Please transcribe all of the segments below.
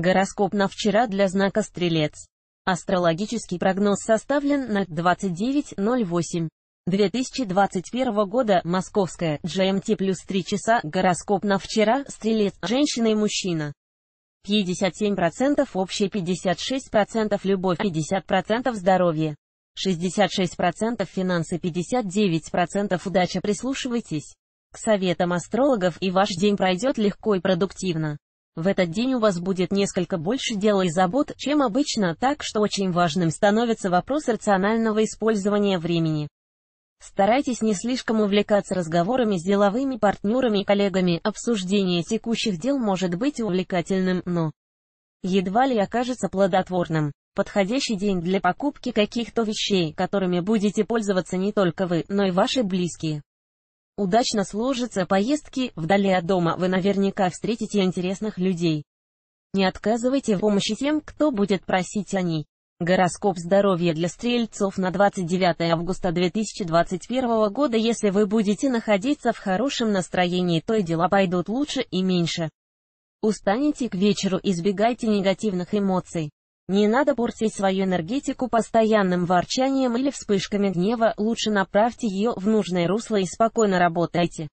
Гороскоп на вчера для знака Стрелец. Астрологический прогноз составлен на 29.08. 2021 года, Московская, GMT плюс 3 часа, гороскоп на вчера, Стрелец, женщина и мужчина. 57% общее 56% любовь, 50% здоровье. 66% финансы, 59% удача. Прислушивайтесь к советам астрологов, и ваш день пройдет легко и продуктивно. В этот день у вас будет несколько больше дел и забот, чем обычно, так что очень важным становится вопрос рационального использования времени. Старайтесь не слишком увлекаться разговорами с деловыми партнерами и коллегами, обсуждение текущих дел может быть увлекательным, но едва ли окажется плодотворным. Подходящий день для покупки каких-то вещей, которыми будете пользоваться не только вы, но и ваши близкие. Удачно сложатся поездки, вдали от дома вы наверняка встретите интересных людей. Не отказывайте в помощи тем, кто будет просить о ней. Гороскоп здоровья для стрельцов на 29 августа 2021 года Если вы будете находиться в хорошем настроении, то и дела пойдут лучше и меньше. Устанете к вечеру, избегайте негативных эмоций. Не надо портить свою энергетику постоянным ворчанием или вспышками гнева, лучше направьте ее в нужное русло и спокойно работайте.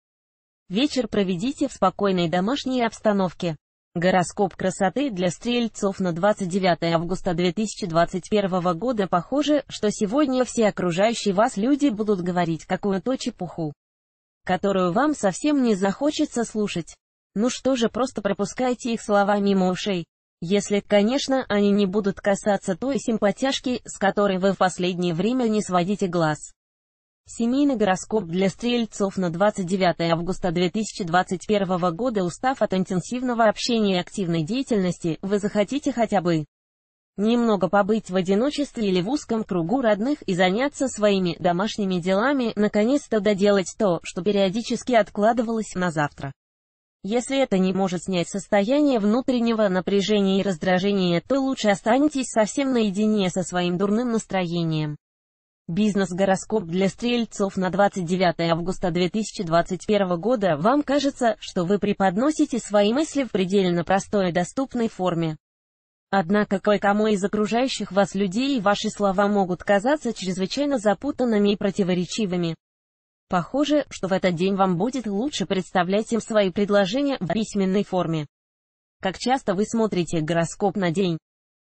Вечер проведите в спокойной домашней обстановке. Гороскоп красоты для стрельцов на 29 августа 2021 года Похоже, что сегодня все окружающие вас люди будут говорить какую-то чепуху, которую вам совсем не захочется слушать. Ну что же, просто пропускайте их слова мимо ушей. Если, конечно, они не будут касаться той симпатяшки, с которой вы в последнее время не сводите глаз. Семейный гороскоп для стрельцов на 29 августа 2021 года Устав от интенсивного общения и активной деятельности, вы захотите хотя бы немного побыть в одиночестве или в узком кругу родных и заняться своими домашними делами, наконец-то доделать то, что периодически откладывалось на завтра. Если это не может снять состояние внутреннего напряжения и раздражения, то лучше останетесь совсем наедине со своим дурным настроением. Бизнес-гороскоп для стрельцов на 29 августа 2021 года Вам кажется, что вы преподносите свои мысли в предельно простой и доступной форме. Однако кое-кому из окружающих вас людей ваши слова могут казаться чрезвычайно запутанными и противоречивыми. Похоже, что в этот день вам будет лучше представлять им свои предложения в письменной форме. Как часто вы смотрите гороскоп на день?